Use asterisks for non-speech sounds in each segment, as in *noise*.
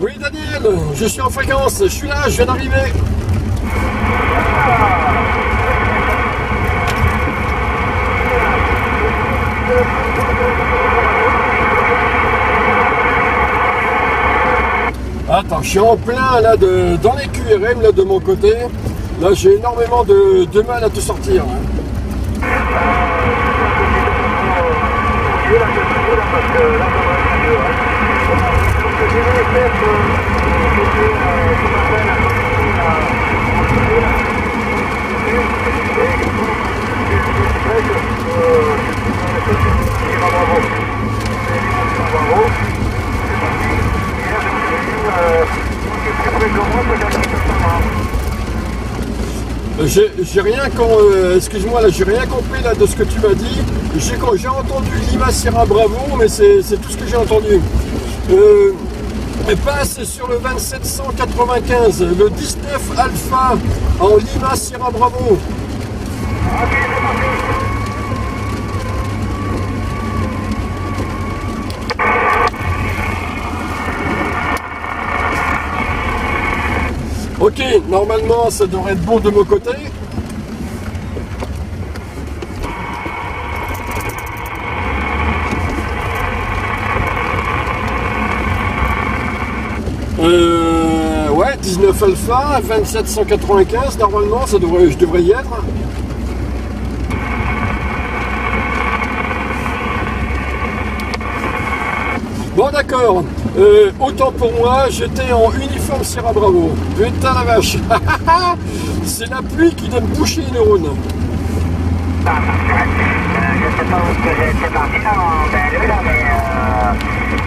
Oui, Daniel, je suis en fréquence, je suis là, je viens d'arriver. Attends, je suis en plein là de, dans les QRM là de mon côté. Là j'ai énormément de, de mal à te sortir. J'ai rien euh, excuse-moi là, j'ai rien compris là de ce que tu m'as dit. J'ai entendu Lima Sierra Bravo, mais c'est c'est tout ce que j'ai entendu. Euh, et passe sur le 2795, le 19 Alpha en Lima Sierra Bravo. Ok, normalement ça devrait être bon de mon côté. Euh, ouais, 19 alpha, 2795, normalement ça devrait, je devrais y être. Bon d'accord, Euh, autant pour moi, j'étais en uniforme Sierra Bravo. Putain la vache *laughs* C'est la pluie qui donne boucher les neurones.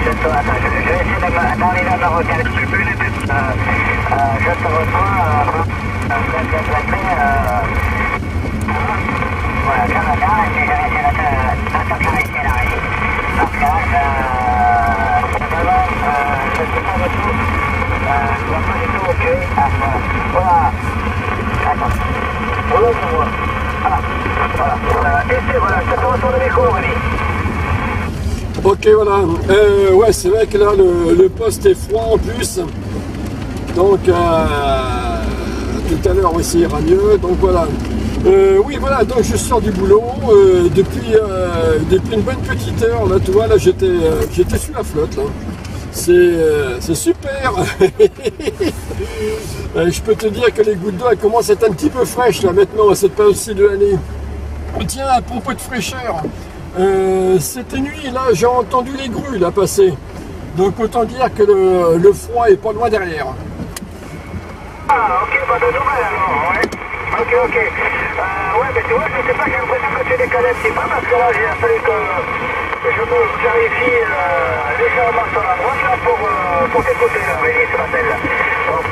Voilà, euh, euh. Ah, voilà. Voilà. Euh, et c'est voilà, je te retourne micro, Rémi. Ok voilà, Euh, ouais c'est vrai que là le, le poste est froid en plus. Donc euh, tout à l'heure aussi ira mieux. Donc voilà. Euh, oui voilà, donc je sors du boulot depuis, depuis une bonne petite heure. Là tu vois, là j'étais j'étais sur la flotte là. C'est super *laughs* Je peux te dire que les gouttes d'eau commencent à être un petit peu fraîches là maintenant à cette période-ci de l'année. Tiens, à propos de fraîcheur, euh, cette nuit là j'ai entendu les grues là passer. Donc autant dire que le, froid est pas loin derrière. Ah, ok, pas de nouvelles alors, ouais. Ok, ok. Euh, ouais, mais tu vois, je sais pas, j'ai l'impression que tu décales un petit peu parce que là, j'ai fallu que je me clarifie euh, légèrement sur la droite là pour, euh, pour t'écouter là, matin là.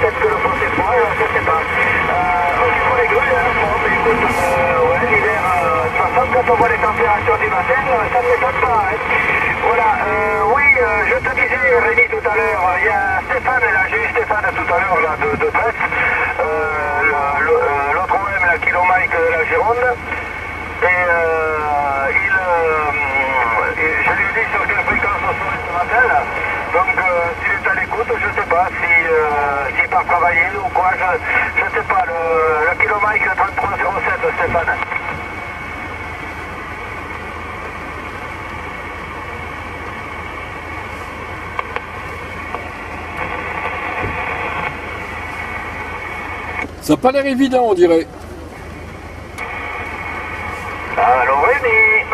Peut-être que le fossé est froid, je sais pas. Euh, ok pour les grues, hein, bon, mais écoute, euh, quand on voit les températures du matin, euh, ça ne m'étonne pas, hein. Voilà, euh, oui, euh, je te disais, Rémi, tout à l'heure, il y a Stéphane, là, j'ai eu Stéphane tout à l'heure, là, de, de euh, l'autre OM, la Kilomike de la Gironde, et il, je lui ai dit sur quelle fréquence on serait ce matin, là. donc s'il est à l'écoute, je ne sais pas si, s'il part travailler ou quoi, je ne sais pas, le, le Kilomike 3307, Stéphane. Ça n'a pas l'air évident on dirait. Allô, Rémi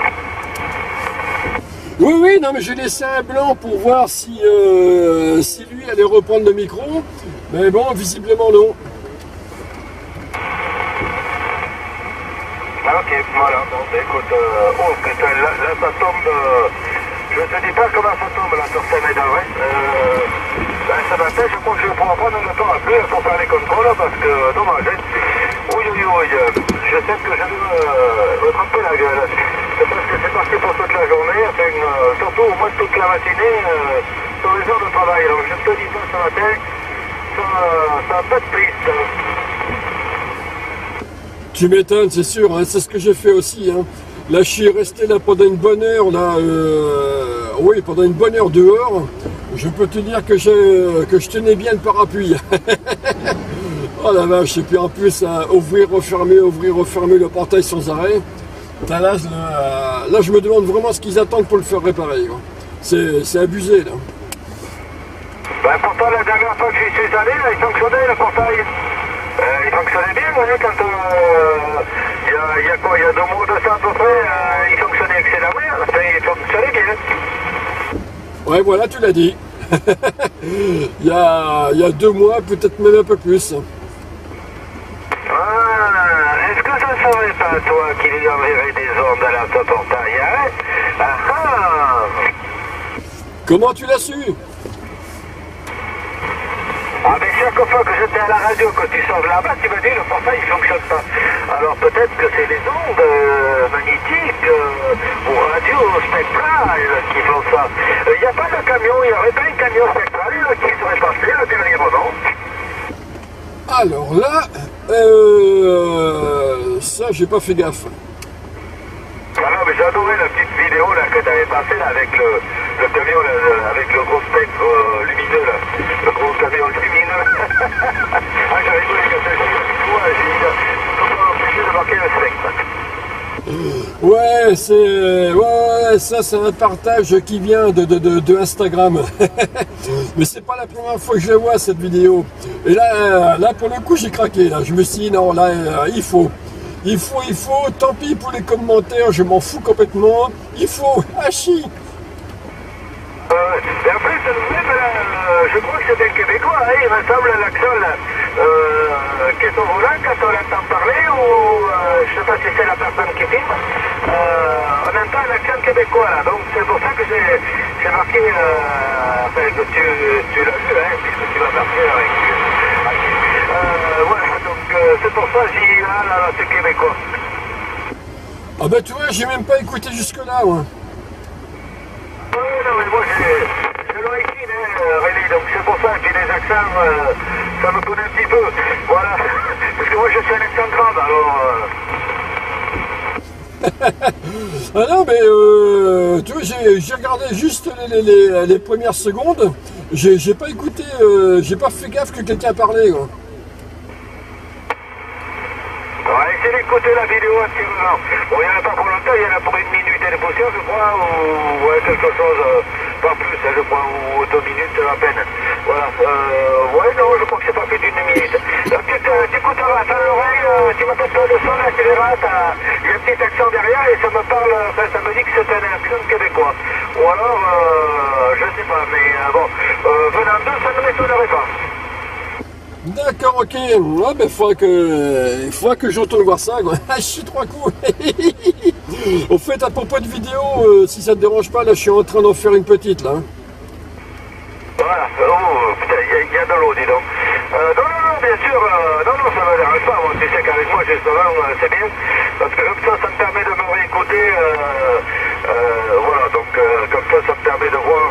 Oui oui non mais j'ai laissé un blanc pour voir si, euh, si lui allait reprendre le micro. Mais bon visiblement non. Ok, voilà, bon, écoute, euh, oh putain, là, là ça tombe, euh, je te dis pas comment ça tombe là sur hein. euh, je crois que je vais pouvoir prendre le temps un peu pour faire les contrôles, parce que, euh, dommage, oui, oui, oui, euh, je sais que je vais me, me tremper la gueule, c'est parce que c'est parti pour toute la journée, enfin, euh, surtout au moins toute la matinée, euh, sur les heures de travail, donc je te dis ça ce matin, ça, ça pas de triste, Tu m'étonnes, c'est sûr, hein, c'est ce que j'ai fait aussi. hein. Là, je suis resté là pendant une bonne heure, là, euh, oui, pendant une bonne heure dehors, je peux te dire que je, que je tenais bien le parapluie. *laughs* oh la vache, et puis en plus, ouvrir, refermer, ouvrir, refermer le portail sans arrêt. Là, là, je me demande vraiment ce qu'ils attendent pour le faire réparer. C'est abusé là. Ben, pourtant, la dernière fois que j'y suis allé, il fonctionnait le portail. Euh, il fonctionnait bien, vous voyez, quand euh, il y, a, quoi, il y a deux mois de ça à peu près, euh, il fonctionnait excellemment, enfin, il fonctionnait bien. Ouais, voilà, tu l'as dit. *laughs* il, y a, il y a deux mois, peut-être même un peu plus. Ah, est-ce que ça ne serait pas toi qui lui enverrait des ondes à la hein ah, ah. Comment tu l'as su? Ah mais chaque fois que j'étais à la radio, quand tu sors là-bas, tu me dis le portail il fonctionne pas. Alors peut-être que c'est les ondes euh, magnétiques euh, ou radio spectrales qui font ça. Il euh, n'y a pas de camion, il n'y aurait pas un camion spectral qui serait passé à dernièrement. Alors là, euh, ça j'ai pas fait gaffe. Ah non mais j'ai adoré la petite vidéo là, que tu avais passée là, avec le, le camion, là, avec le gros spectre lumineux là. Le gros camion lumineux. *laughs* ah quand j'ai vu la j'ai dit, empêcher de marquer le spectre. Ouais, c'est ouais, ça c'est un partage qui vient de, de, de, de Instagram. *laughs* Mais c'est pas la première fois que je vois cette vidéo. Et là, là pour le coup j'ai craqué. Là. Je me suis dit non là il faut. Il faut, il faut, tant pis pour les commentaires, je m'en fous complètement. Il faut, hachi et après, même, euh, je crois que c'est un Québécois, hein, il ressemble à l'accent euh, volant quand on l'entend parler, ou euh, je sais pas si c'est la personne qui filme, on entend un accent québécois donc c'est pour ça que j'ai marqué, enfin que tu, tu l'as vu, hein, puisque tu l'as marqué avec... voilà, donc c'est pour ça que j'ai dit, ah là là, c'est québécois. Ah bah tu vois, j'ai même pas écouté jusque là, moi non, mais moi, c'est l'origine, hein, Rémi, donc c'est pour ça que les accents, euh, ça me connaît un petit peu. Voilà. *laughs* Parce que moi, je suis un accent grave, alors. *laughs* Euh... ah non, mais euh, tu vois, j'ai regardé juste les, les, les premières secondes. J'ai pas écouté, euh, j'ai pas fait gaffe que quelqu'un parlait. Quoi. Ouais, essayez d'écouter la vidéo entièrement. Bon, il n'y en a pas pour longtemps, il y en a pour une minute et des poussières, je crois, ou ouais, quelque chose, euh, pas plus, hein, je crois, ou deux minutes à peine. Voilà. Euh, ouais, non, je crois que c'est pas plus d'une minute. Donc, tu t'écouteras à l'oreille, euh, tu m'attends pas de son, là, tu verras, il y a un petit accent derrière et ça me parle, enfin, ça me dit que c'est un accent québécois. Ou alors, euh, je sais pas, mais euh, bon, euh, venant d'eux, ça ne m'étonnerait pas. D'accord, ok. Ouais, ben, faudra que, il que je retourne voir ça. *laughs* Je suis trois coups. *laughs* Au fait, à propos de vidéo, euh, si ça te dérange pas, là, je suis en train d'en faire une petite, là. Voilà. Oh, putain, il y, a de l'eau, dis donc. Euh, non, non, non, bien sûr. Euh, non, non, ça me dérange pas. Moi, tu sais qu'avec moi, justement, c'est bien. Parce que comme ça, ça me permet de me réécouter. Voilà, donc comme ça, ça me permet de voir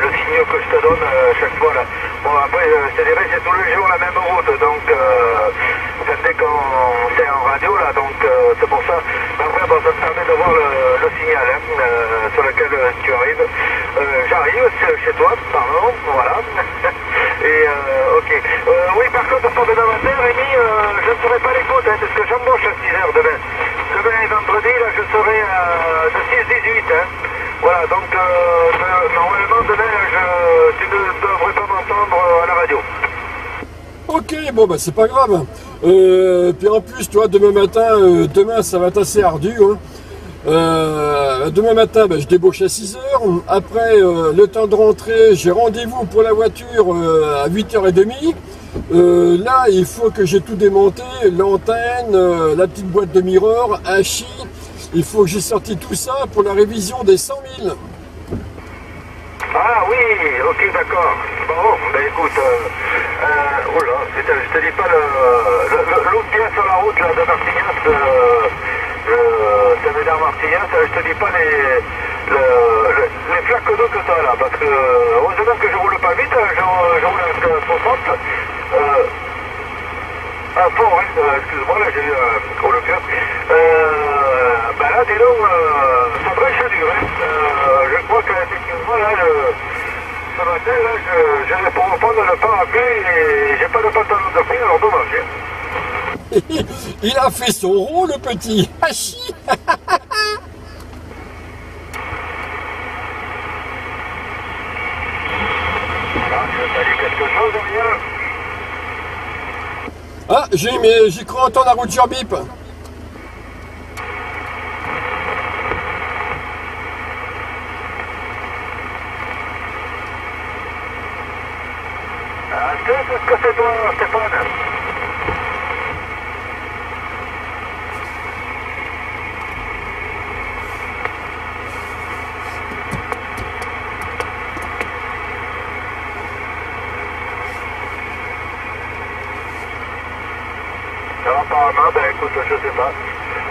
le signe que je te donne chaque fois, là. Bon, après, je te dirais, c'est tous les jours la même route, donc euh, dès qu'on c'est en radio, là, donc euh, c'est pour ça. Après, ça me permet de voir le, le signal hein, euh, sur lequel tu arrives. J'arrive chez toi, pardon, voilà. *laughs* Et ok. oui, par contre, pour demain matin, Rémi, je ne serai pas l'écoute, hein, parce que j'embauche à 6h demain. Demain et vendredi, là, je serai de 6-18, hein. Voilà, donc euh, normalement demain, je, tu ne devrais pas m'entendre à la radio. Ok, bon bah c'est pas grave. Euh, puis en plus, tu vois, demain matin, euh, demain ça va être assez ardu. Hein. Euh, demain matin, bah, je débauche à 6h. Après, le temps de rentrer, j'ai rendez-vous pour la voiture à 8h30. là, il faut que j'ai tout démonté, l'antenne, la petite boîte de mirror, Hachi, il faut que j'ai sorti tout ça pour la révision des 100 000. Ah oui, ok, d'accord. Bon, ben écoute, euh, euh, oh là, je te dis pas l'autre bien sur la route là, de Martignas, euh, euh, vers Martignas, je te dis pas les, le, les flaques d'eau que tu as là, parce que heureusement que je roule pas vite, je, je roule à 60. Euh, ah, fort, hein, excuse-moi, là j'ai eu un gros le cœur. Ben là, dis donc, ça brèche dur, hein. Je crois que moi, là, je, ce matin, là, je, je vais pour reprendre le parapluie et j'ai pas de pantalon de fil, alors dommage. hein. *laughs* Il a fait son rôle, le petit. Hachi *laughs* Ah, Aurélien Ah, j'ai mais j'ai cru entendre la route bip. Ah, Est-ce que c'est toi, Stéphane Non, apparemment, ben écoute, je sais pas.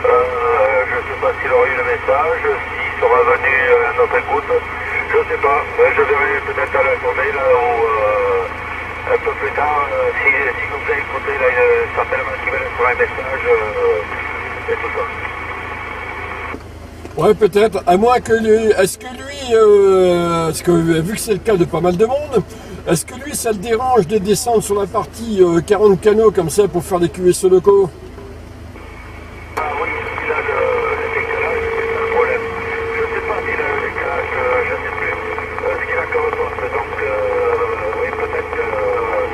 Euh, je sais pas s'il aura eu le message, s'il sera venu à notre écoute. Je sais pas. Ben, je verrai peut-être à la journée, là, ou euh, un peu plus tard, euh, si, si vous avez écouté, là, euh, certainement qu'il va un message euh, et tout ça. Ouais, peut-être. À moins que lui. Est-ce que lui. Euh, parce que vu que c'est le cas de pas mal de monde, est-ce que lui, ça le dérange de descendre sur la partie euh, 40 canaux comme ça pour faire des QSE locaux Ah oui, il a le, le décalage, c'est ça le problème. Je ne sais pas s'il a le décalage, euh, je ne sais plus euh, ce qu'il a comme poste. Donc, euh, oui, peut-être que euh,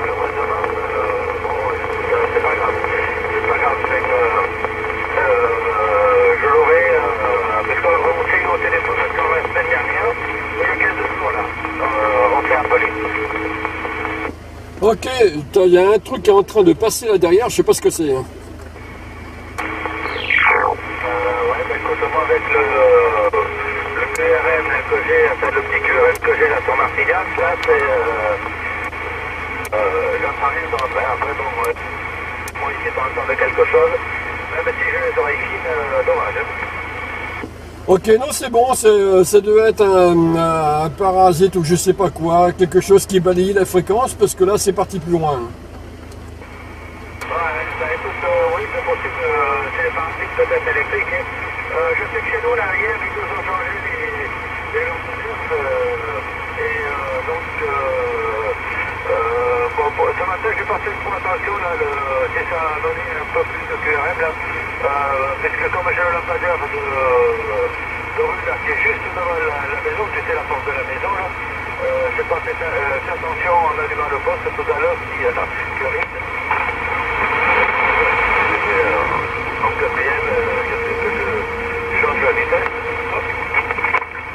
malheureusement, euh, bon, c'est c'est pas grave. C'est pas grave, mais que euh, euh, je l'aurai, euh, parce qu'on s'est eu au téléphone encore la semaine dernière, il y a 15 jours là. Euh, on s'est appelé. Ok, il y a un truc qui est en train de passer là derrière, je sais pas ce que c'est. hein. Euh, ouais, bah écoute, moi avec le, le QRM que j'ai, enfin le petit QRM que j'ai là sur Martillac, là c'est. Euh, euh, j'entends rien donc après, après bon, ouais. moi ici pas entendre quelque chose, même si j'ai les oreilles euh, dommage. hein. Ok, non, c'est bon, euh, ça devait être un, un- parasite ou je sais pas quoi, quelque chose qui balaye la fréquence, parce que là, c'est parti plus loin. Ouais, bah écoute, euh, oui, c'est possible, euh, c'est les parasites peut-être électriques. hein. Euh, je sais que chez nous, là, hier, ils nous ont changé les, les lampes euh, et euh, donc, euh, euh, bon, bon, ce matin, j'ai passé une fois attention, là, le, si ça a donné un peu plus de QRM, là, euh, parce que comme j'ai le lampadaire de, de rue, là, qui est juste devant la, la maison, tu sais, la porte de la maison, là, euh, j'ai pas fait, euh, fait attention en allumant le poste tout à l'heure, si, attends, Curine, en quatrième, euh, je change la vitesse.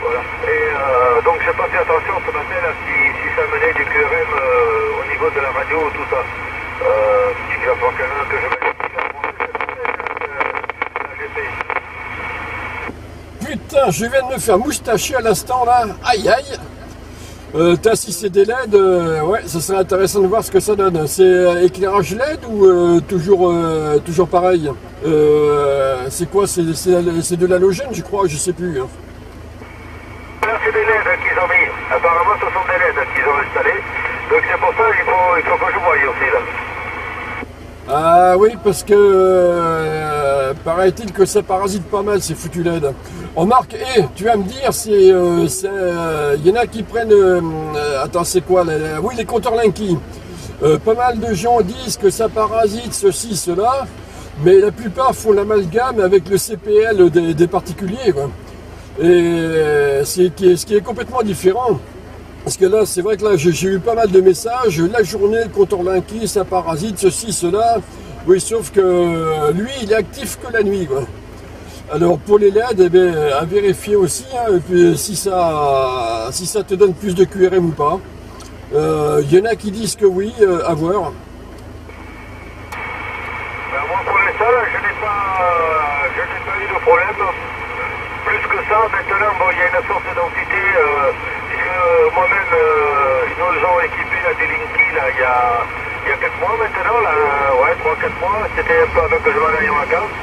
Voilà. Et euh, donc j'ai pas fait attention ce matin là, si, ça menait du QRM euh, au niveau de la radio ou tout ça. Euh. Putain, je viens de me faire moustacher à l'instant là. Aïe aïe. Euh, t'as si c'est des LED, euh, ouais, ça serait intéressant de voir ce que ça donne. C'est euh, éclairage LED ou euh, toujours, toujours pareil C'est quoi? C'est de l'halogène, je crois, je sais plus. hein. Là c'est des LED qu'ils ont mis. Apparemment ce sont des LED qu'ils ont installés. Donc c'est pour ça qu'il faut, il faut que je voie aussi là. Ah oui, parce que euh, paraît-il que ça parasite pas mal ces foutus LED. On marque, et tu vas me dire, c'est, euh, c'est, euh, y en a qui prennent, euh, attends, c'est quoi là Oui, les compteurs Linky. Pas mal de gens disent que ça parasite ceci, cela, mais la plupart font l'amalgame avec le CPL des, particuliers. Et c'est ce qui est complètement différent. Parce que là, c'est vrai que là, j'ai eu pas mal de messages. La journée, le compteur Linky, ça parasite, ceci, cela. Oui, sauf que euh, lui, il est actif que la nuit. Quoi. Alors, pour les LED, eh bien, à vérifier aussi, hein, si, ça, si ça te donne plus de QRM ou pas. Euh, Il y en a qui disent que oui, euh, à voir. Ben, moi, pour l'instant, je n'ai pas, pas eu de problème. Plus que ça, maintenant, il y a une sorte d'entité, euh, euh, moi-même, euh, ils nous ont équipé la Delinky, là, il y a, il y a 4 mois maintenant, là, euh, ouais, 3-4 mois, c'était un peu avant que je m'en aille en vacances.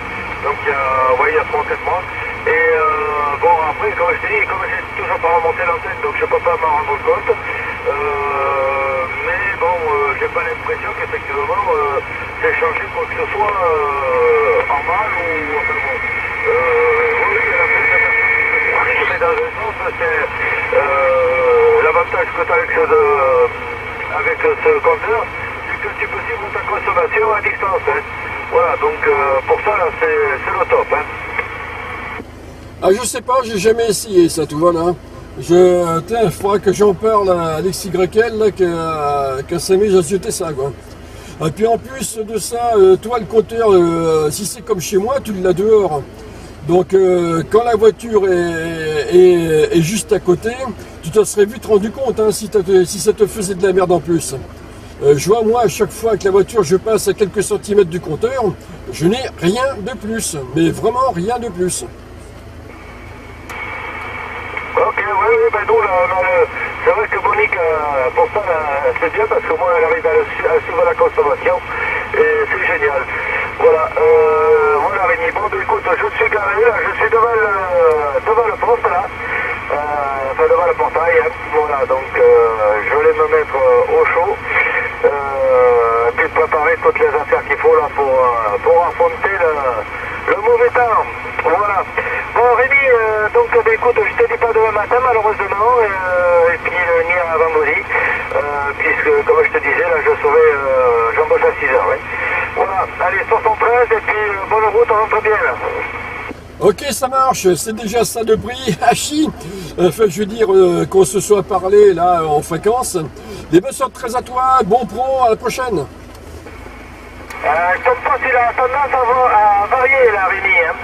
Donc, il y a, ouais, il y a 3-4 mois. Et euh, bon, après, comme je te dis, comme j'ai toujours pas remonté l'antenne, donc je peux pas m'en rendre compte. Euh, mais bon, euh, j'ai pas l'impression qu'effectivement, c'est changé quoi que ce soit en mal ou enfin bon. Oui, la mais dans un sens, c'est l'avantage que tu as avec ce, compteur, que tu suivre ta consommation à distance. hein. Voilà, donc euh, pour ça, là, c'est le top. Hein. Ah, je sais pas, j'ai jamais essayé ça, tout voilà. Je, tiens, il faudra que j'en parle à Alexis Grekel, là, que ça m'est jeté ça, quoi. Et puis en plus de ça, euh, toi, le compteur, euh, si c'est comme chez moi, tu l'as dehors. Donc, euh, quand la voiture est, est- est juste à côté, tu te serais vite rendu compte hein, si, si ça te faisait de la merde en plus. Euh, je vois, moi, à chaque fois que la voiture, je passe à quelques centimètres du compteur, je n'ai rien de plus. Mais vraiment rien de plus. Ok, oui, oui, ben nous, c'est vrai que Monique, euh, pour ça, c'est bien parce que moi, elle arrive à, suivre la consommation et c'est génial. Voilà, euh, voilà, Rémi. Bon, ben, écoute, je suis garé, là, je suis devant le, devant le là, euh, enfin, devant le portail, hein. voilà, donc je vais me mettre au chaud, euh, puis préparer toutes les affaires qu'il faut, là, pour, euh, pour affronter le, le mauvais temps. Voilà. Bon, Rémi, euh, donc, ben, écoute, je te dis pas demain matin, malheureusement, et puis euh, ni à vendredi, puisque, comme je te disais, là, je euh, j'embauche à 6 heures, ouais. Voilà, allez, 73, et puis bonne route, on rentre bien, là. Ok, ça marche, c'est déjà ça de prix. *laughs* Hachi, enfin, je veux dire euh, qu'on se soit parlé là en fréquence. Les bonnes sortes très à toi, bon pro, à la prochaine. Euh, ton poste, il a tendance à, va- à varier, là, Rémi, hein.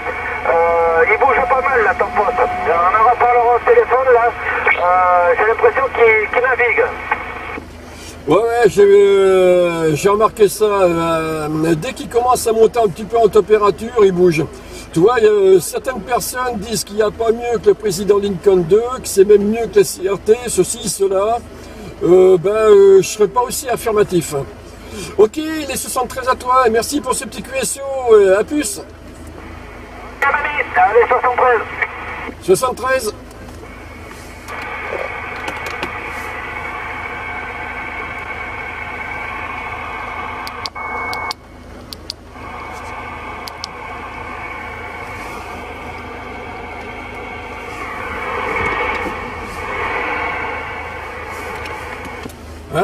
Euh, il bouge pas mal, là, ton poste. On en reparlera au téléphone, là. Euh, j'ai l'impression qu'il navigue. Ouais, ouais, j'ai euh, remarqué ça. euh, dès qu'il commence à monter un petit peu en température, il bouge. Tu vois, il euh, certaines personnes disent qu'il n'y a pas mieux que le président Lincoln 2, que c'est même mieux que la CRT, ceci, cela. Euh, ben, euh, je serais pas aussi affirmatif. Ok, les 73 à toi, et merci pour ce petit QSO, euh, à plus. Allez, 73. 73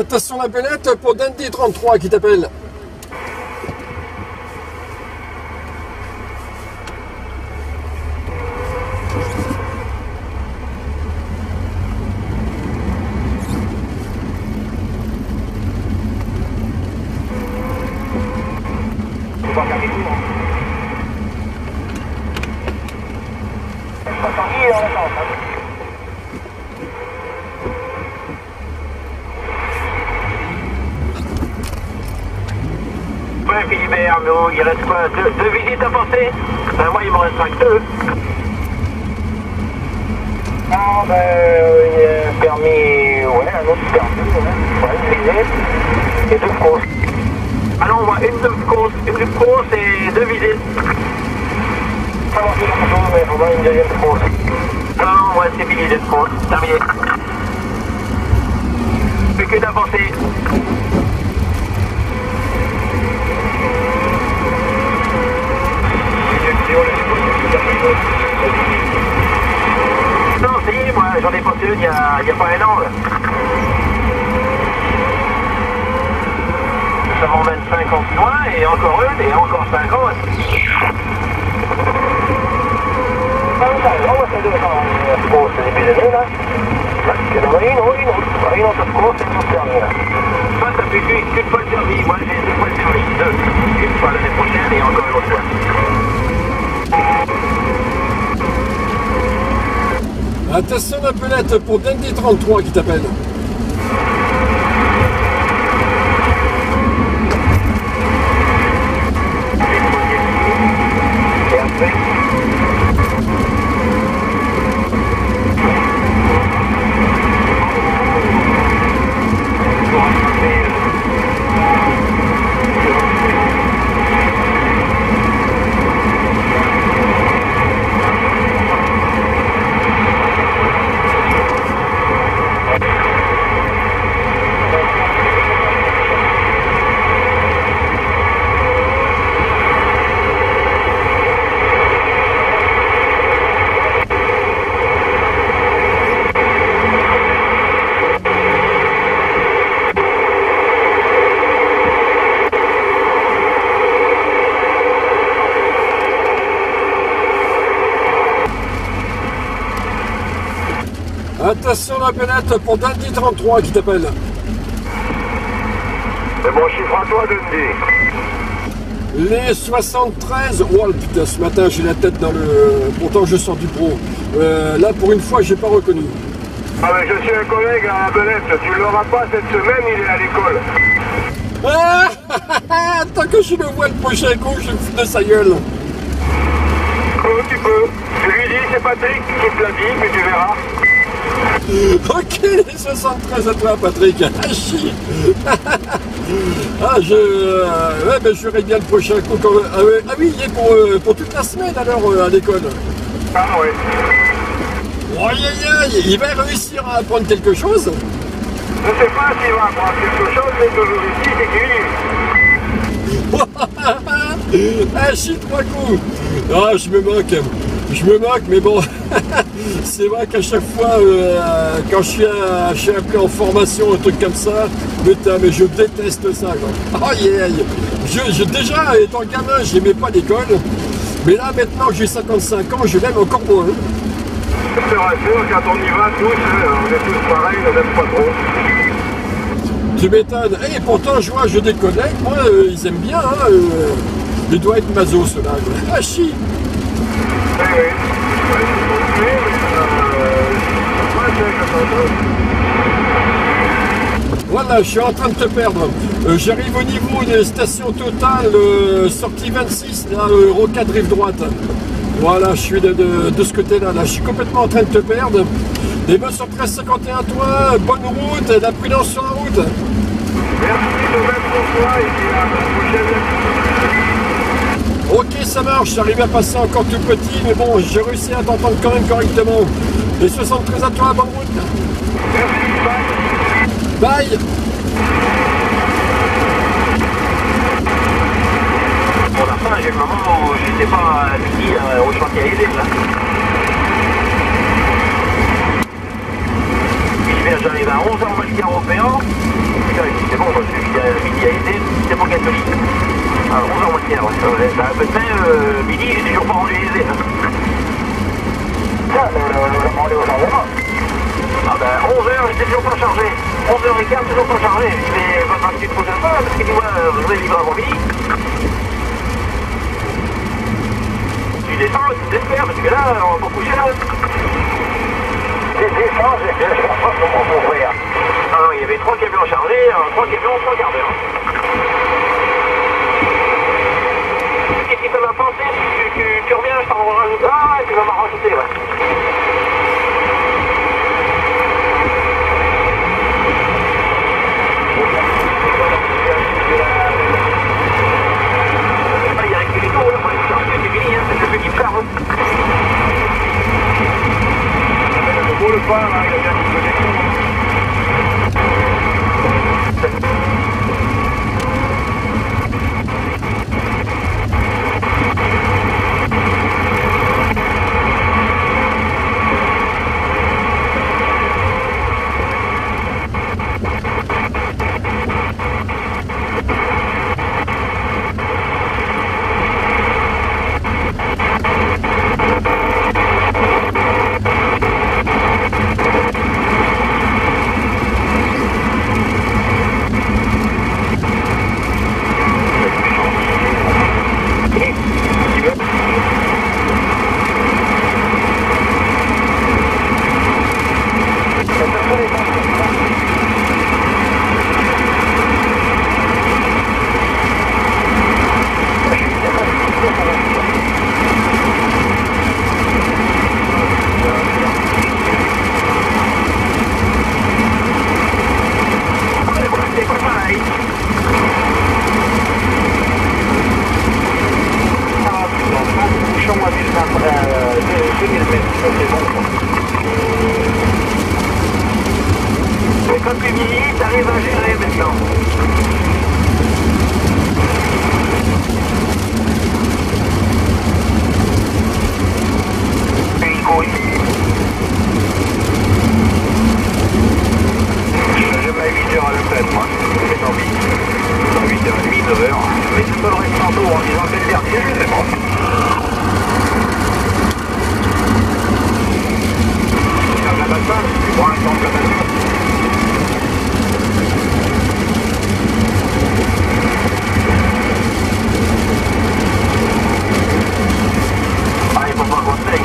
Attention la belette pour Dandy 33 qui t'appelle. Faut pas garder tout, hein. Pas sorti, on attend, hein. Ouais, Philibert, nous, il reste quoi deux, deux visites à passer Ben, moi, il m'en restera que deux. Ah, ben, euh, il y a un permis, ouais, un autre permis, ouais, ouais une visite et deux courses. Ah non, moi, une de course, une de course et deux visites. Ça va, c'est la même chose, mais il faudra une deuxième course. Non, non, ouais, c'est fini, deux courses, terminé. Plus que d'avancer. Non, ça y est, moi, j'en ai passé une il y a, y a pas un an, là. Nous avons 25 ans plus loin, et encore une, et encore 5 ans. Ah, ça, on va faire deux ans, euh, course début là. Y en aura une, une. Une et une autre permis, là. Toi, t'as plus qu'une qu'une fois le permis. Moi, j'ai deux fois le permis. Deux. Une fois l'année prochaine, et encore une autre fois. Attention la belette pour Dandy 33 qui t'appelle. La pour Dandy 33 qui t'appelle. C'est bon chiffre à toi, Dundee. Les 73, oh putain, ce matin j'ai la tête dans le. Pourtant je sors du pro. Euh, là pour une fois j'ai pas reconnu. Ah mais je suis un collègue à Belette, tu l'auras pas cette semaine, il est à l'école. Ah Tant que je le vois le prochain coup, je me fous de sa gueule. Oh, tu peux. Tu lui dis, c'est Patrick qui te l'a dit, mais tu verras. *laughs* Ok, les 73 à toi Patrick. *laughs* Ah. *laughs* Ah je. euh, ouais ben je ferai bien le prochain coup. quand- Ah, ouais, ah oui, il est pour, euh, pour toute la semaine alors euh, à l'école. Ah oui. Oh, il va réussir à apprendre quelque chose. Je sais pas s'il va apprendre quelque chose, mais toujours ici, c'est qu'il ah, chi, trois coups. Ah, je me moque. Je me moque, mais bon, *laughs* c'est vrai qu'à chaque fois, euh, quand je suis, à- je suis appelé en formation, un truc comme ça, putain, mais je déteste ça. Quoi. *laughs* Aïe. Je, je- déjà, étant gamin, j'aimais pas l'école. Mais là, maintenant que j'ai 55 ans, je l'aime encore moins. Je te rassure, quand on y va tous, euh, on est tous pareils, on n'aime pas trop. Tu m'étonnes. Et pourtant, je vois, j'ai des collègues, moi, euh, ils aiment bien. Hein, euh, il doit être maso, ceux-là. Ah, chi. Voilà, je suis en train de te perdre. Euh, J'arrive au niveau des stations totales, euh, sortie 26, là, euh, rocade rive droite. Voilà, je suis de, de- ce côté-là. Là. Je suis complètement en train de te perdre. Les bus sur 1351, toi, bonne route, et la prudence sur la route. Merci de pour toi, et à la prochaine. Ok, ça marche, j'arrive à passer encore tout petit, mais bon, j'ai réussi à t'entendre quand même correctement. Les 73 à toi, bonne route. Merci, bye. Bye Pour la fin, j'ai le moment où j'étais pas à midi euh, au Élève, là. Je j'arrive à 11h moins le quart européen. C'est bon, moi, je suis à midi à c'est pour catholique. À 11h moins le quart, ouais. ouais. Bah, à peu près, euh, midi, j'ai toujours pas changement. Ah ben 11h, j'étais toujours pas chargé. 11h15, toujours pas chargé. Mais va pas que tu te poses parce qu'il dit, ouais, vous allez livrer avant midi. Tu descends, tu t'espères, parce que là, on va pas coucher là. C'est descend, je pas comment on peut faire. Ah non, il y avait trois camions chargés, euh, trois camions, trois quarts d'heure. Qu'est-ce qui te m'a pensé tu, reviens, je t'en rajoute. Ah, tu vas m'en rajouter, ouais. Ah, il y a avec les pour les charger, c'est c'est le petit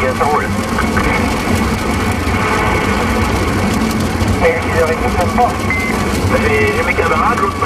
navigation roule. Mais 6h30, ça me J'ai mes camarades, l'autre